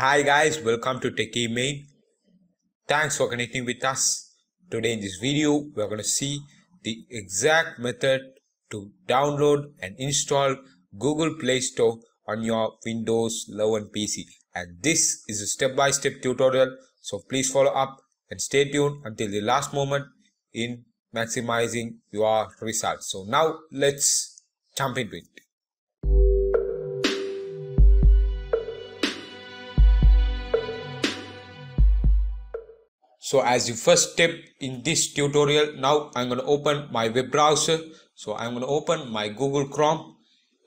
Hi guys, welcome to Techy Main. Thanks for connecting with us. Today in this video, we're going to see the exact method to download and install Google Play Store on your Windows 11 PC. And this is a step-by-step -step tutorial. So please follow up and stay tuned until the last moment in maximizing your results. So now let's jump into it. So as the first step in this tutorial, now I'm going to open my web browser. So I'm going to open my Google Chrome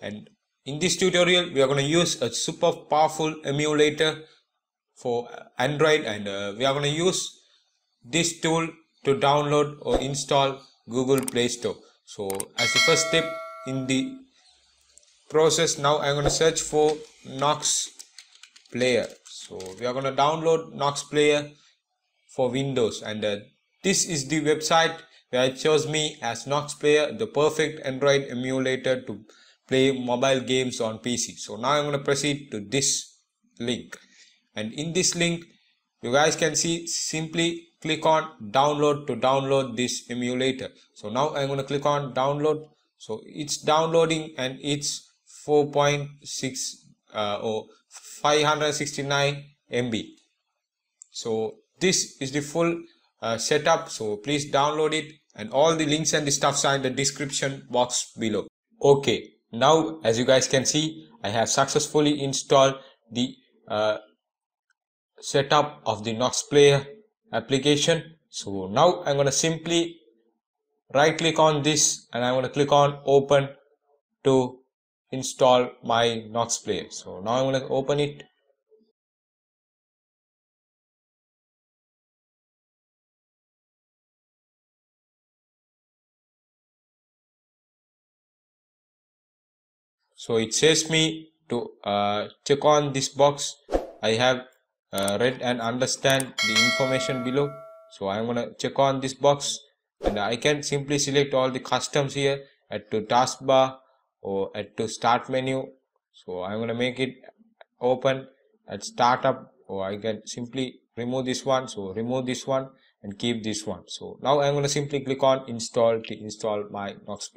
and in this tutorial, we are going to use a super powerful emulator for Android and uh, we are going to use this tool to download or install Google Play Store. So as the first step in the process, now I'm going to search for Nox Player. So we are going to download Nox Player for Windows and uh, this is the website where it shows me as Nox Player the perfect Android emulator to play mobile games on PC. So now I'm going to proceed to this link and in this link you guys can see simply click on download to download this emulator. So now I'm going to click on download. So it's downloading and it's 4.6 uh, or 569 MB. So this is the full uh, setup so please download it and all the links and the stuffs are in the description box below. Okay now as you guys can see i have successfully installed the uh, setup of the nox player application. So now i'm going to simply right click on this and i'm going to click on open to install my nox player. So now i'm going to open it so it says me to uh, check on this box. I have uh, read and understand the information below. So I'm gonna check on this box and I can simply select all the customs here at to taskbar or at to start menu. So I'm gonna make it open at startup or I can simply remove this one. So remove this one and keep this one. So now I'm gonna simply click on install to install my Nox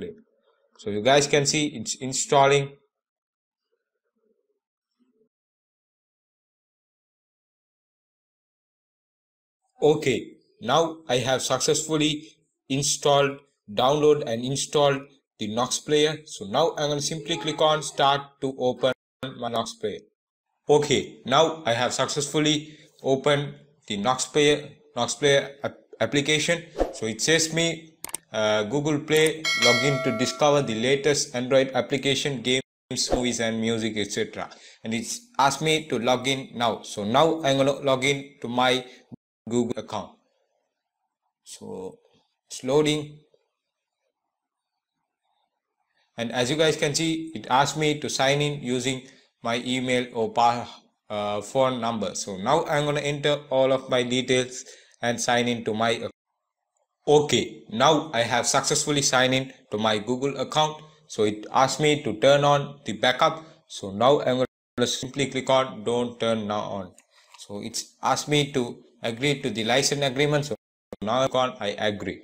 so you guys can see it's installing. Okay now i have successfully installed download and installed the nox player. So now i'm going to simply click on start to open my nox player. Okay now i have successfully opened the nox player nox player application. So it says me uh, Google Play login to discover the latest Android application, games, movies and music etc. And it's asked me to log in now. So now I'm going to log in to my Google account. So it's loading. And as you guys can see, it asked me to sign in using my email or uh, phone number. So now I'm going to enter all of my details and sign in to my account. Okay, now I have successfully signed in to my Google account. So it asked me to turn on the backup. So now I'm going to simply click on don't turn now on. So it's asked me to agree to the license agreement. So now I on I agree.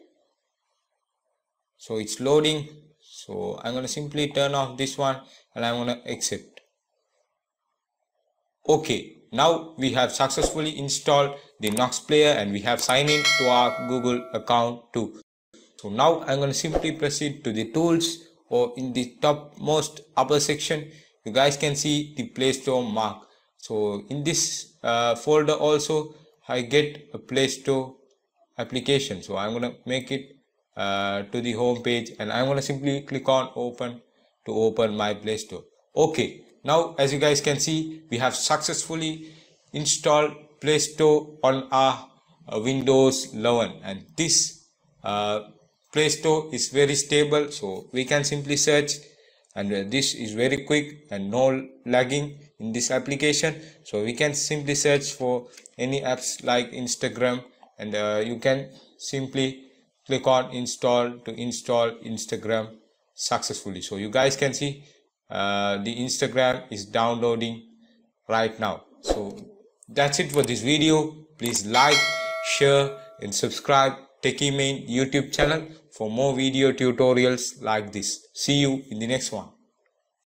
So it's loading. So I'm going to simply turn off this one and I'm going to exit. Okay, now we have successfully installed the Nox player and we have signed in to our Google account too. So now I'm going to simply proceed to the tools or in the topmost upper section you guys can see the Play Store mark. So in this uh, folder also I get a Play Store application. So I'm going to make it uh, to the home page and I'm going to simply click on open to open my Play Store. Okay, now as you guys can see we have successfully installed play store on our uh, windows 11 and this uh, play store is very stable so we can simply search. And uh, this is very quick and no lagging in this application. So we can simply search for any apps like instagram. And uh, you can simply click on install to install instagram successfully. So you guys can see uh, the Instagram is downloading right now. So that's it for this video. Please like share and subscribe techy main youtube channel for more video tutorials like this. See you in the next one